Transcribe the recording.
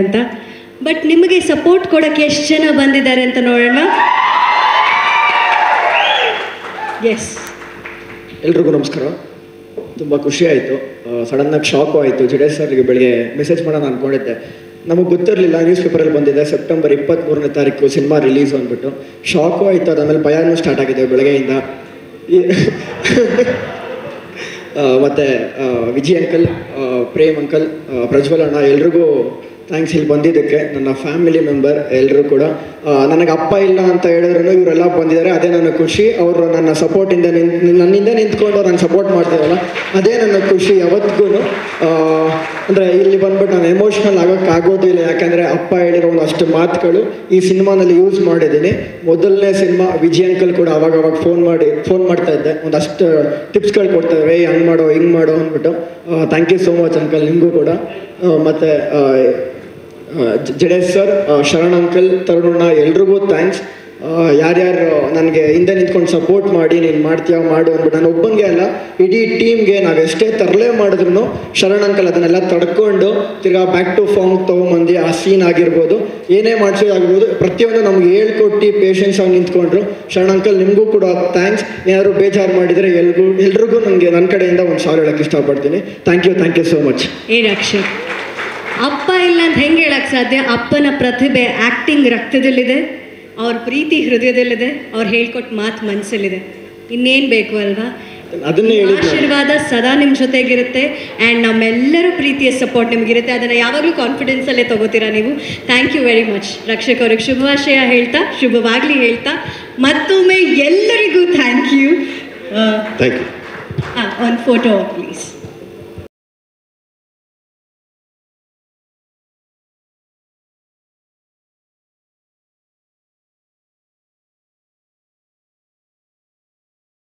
ಅಂತ. ಬಟ್ ನಿಮಗೆ ಸಪೋರ್ಟ್ ಕೊಡೋಕ್ಕೆ ಎಷ್ಟು ಜನ ಬಂದಿದ್ದಾರೆ ಅಂತ ನೋಡೋಣ. ಎಸ್ ಎಲ್ರಿಗೂ ನಮಸ್ಕಾರ. ತುಂಬ ಖುಷಿ ಆಯಿತು. ಸಡನ್ನಾಗಿ ಶಾಕು ಆಯಿತು. ಜಡೇಶ್ ಸರ್ಗೆ ಬೆಳಿಗ್ಗೆ ಮೆಸೇಜ್ ಮಾಡೋಣ ಅಂದ್ಕೊಂಡಿದ್ದೆ ನಮಗೆ ಗೊತ್ತಿರಲಿಲ್ಲ ನ್ಯೂಸ್ ಪೇಪರಲ್ಲಿ ಬಂದಿದೆ. ಸೆಪ್ಟೆಂಬರ್ ಇಪ್ಪತ್ತ್ಮೂರನೇ ತಾರೀಕು ಸಿನಿಮಾ ರಿಲೀಸ್ ಅಂದ್ಬಿಟ್ಟು. ಶಾಕು ಆಯಿತು. ಅದಾದಮೇಲೆ ಭಯನೂ ಸ್ಟಾರ್ಟ್ ಆಗಿದೆ ಬೆಳಗ್ಗೆಯಿಂದ. ಮತ್ತು ವಿಜಯ್ ಅಂಕಲ್ ಪ್ರೇಮ್ ಅಂಕಲ್ ಪ್ರಜ್ವಲ್ ಅಣ್ಣ ಎಲ್ರಿಗೂ ಥ್ಯಾಂಕ್ಸ್ ಇಲ್ಲಿ ಬಂದಿದ್ದಕ್ಕೆ ನನ್ನ ಫ್ಯಾಮಿಲಿ ಮೆಂಬರ್ ಎಲ್ಲರೂ ಕೂಡ ನನಗೆ ಅಪ್ಪ ಇಲ್ಲ ಅಂತ ಹೇಳಿದ್ರು ಇವರೆಲ್ಲ ಬಂದಿದ್ದಾರೆ. ಅದೇ ನನ್ನ ಖುಷಿ. ಅವರು ನನ್ನ ಸಪೋರ್ಟಿಂದ ನಿಂತ್ ನನ್ನಿಂದ ನಿಂತ್ಕೊಂಡು ನನ್ನ ಸಪೋರ್ಟ್ ಮಾಡ್ತಾರಲ್ಲ ಅದೇ ನನ್ನ ಖುಷಿ ಯಾವತ್ತಿಗೂ. ಅಂದರೆ ಇಲ್ಲಿ ಬಂದ್ಬಿಟ್ಟು ನಾನು ಎಮೋಷ್ನಲ್ ಆಗೋಕ್ಕಾಗೋದಿಲ್ಲ ಯಾಕಂದರೆ ಅಪ್ಪ ಹೇಳಿರೋ ಒಂದಷ್ಟು ಮಾತುಗಳು ಈ ಸಿನಿಮಾನಲ್ಲಿ ಯೂಸ್ ಮಾಡಿದ್ದೀನಿ. ಮೊದಲನೇ ಸಿನಿಮಾ ವಿಜಯ್ ಅಂಕಲ್ ಕೂಡ ಅವಾಗ ಅವಾಗ ಫೋನ್ ಮಾಡಿ ಫೋನ್ ಮಾಡ್ತಾ ಇದ್ದೆ. ಒಂದಷ್ಟು ಟಿಪ್ಸ್ಗಳು ಕೊಡ್ತಾರೆ ಹಂಗೆ ಮಾಡೋ, ಹಿಂಗೆ ಮಾಡೋ ಅಂದ್ಬಿಟ್ಟು. Thank you so much uncle ನಿಮಗೂ ಕೂಡ. ಮತ್ತೆ ಜಡೇಶ್ ಸರ್ ಶರಣ್ ಅಂಕಲ್ ತರುಣ ಎಲ್ರಿಗೂ ಥ್ಯಾಂಕ್ಸ್ ಯಾರ್ಯಾರು ನನಗೆ ಹಿಂದೆ ನಿಂತ್ಕೊಂಡು ಸಪೋರ್ಟ್ ಮಾಡಿ, ನೀನು ಮಾಡ್ತೀಯ, ಮಾಡು ಅಂದ್ಬಿಟ್ಟು ನಾನು ಒಬ್ಬನಿಗೆ ಅಲ್ಲ, ಇಡೀ ಟೀಮ್ಗೆ ನಾವು ಎಷ್ಟೇ ತರಲೆ ಮಾಡಿದ್ರು ಶರಣ್ ಅಂಕಲ್ ಅದನ್ನೆಲ್ಲ ತಡ್ಕೊಂಡು ತಿರ್ಗಾ ಬ್ಯಾಕ್ ಟು ಫಾರ್ಮ್ ತೊಗೊಂಬಂದು ಆ ಸೀನ್ ಆಗಿರ್ಬೋದು. ಏನೇ ಮಾಡಿಸೋದಾಗಿರ್ಬೋದು ಪ್ರತಿಯೊಂದು ನಮ್ಗೆ ಹೇಳ್ಕೊಟ್ಟು ಪೇಷನ್ಸ್ ಆಗಿ ನಿಂತ್ಕೊಂಡ್ರು. ಶರಣ್ ಅಂಕಲ್ ನಿಮಗೂ ಕೂಡ ಥ್ಯಾಂಕ್ಸ್ ಏನಾದರೂ ಬೇಜಾರು ಮಾಡಿದರೆ ಎಲ್ರಿಗೂ ಎಲ್ರಿಗೂ ನನಗೆ ನನ್ನ ಕಡೆಯಿಂದ ಒಂದು ಸಾಲ ಹೇಳೋಕ್ಕೆ ಇಷ್ಟಪಡ್ತೀನಿ. Thank you thank you so much ಏನು ಅಪ್ಪ ಇಲ್ಲ ಅಂತ ಹೆಂಗೆ ಹೇಳಕ್ಕೆ ಸಾಧ್ಯ? ಅಪ್ಪನ ಪ್ರತಿಭೆ ಆಕ್ಟಿಂಗ್ ರಕ್ತದಲ್ಲಿದೆ ಅವ್ರ ಪ್ರೀತಿ ಹೃದಯದಲ್ಲಿದೆ ಅವ್ರು ಹೇಳ್ಕೊಟ್ಟು ಮಾತು ಮನಸ್ಸಲ್ಲಿದೆ ಇನ್ನೇನು ಬೇಕು ಅಲ್ವಾ? ಆಶೀರ್ವಾದ ಸದಾ ನಿಮ್ಮ ಜೊತೆಗಿರುತ್ತೆ ಆ್ಯಂಡ್ ನಮ್ಮೆಲ್ಲರೂ ಪ್ರೀತಿಯ ಸಪೋರ್ಟ್ ನಿಮಗಿರುತ್ತೆ. ಅದನ್ನು ಯಾವಾಗಲೂ ಕಾನ್ಫಿಡೆನ್ಸಲ್ಲೇ ತಗೋತೀರಾ ನೀವು? Thank you very much Rakshak ಅವ್ರಿಗೆ ಶುಭಾಶಯ ಹೇಳ್ತಾ ಶುಭವಾಗಲಿ ಹೇಳ್ತಾ ಮತ್ತೊಮ್ಮೆ ಎಲ್ಲರಿಗೂ ಥ್ಯಾಂಕ್ ಯು ಥ್ಯಾಂಕ್ ಯು ಒಂದು ಫೋಟೋ ಪ್ಲೀಸ್